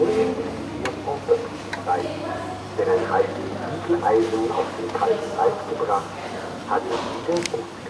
Ulm muss sein. Denn ein heißes Bügeleisen auf den kalten Eis gebracht, hat hatte diesen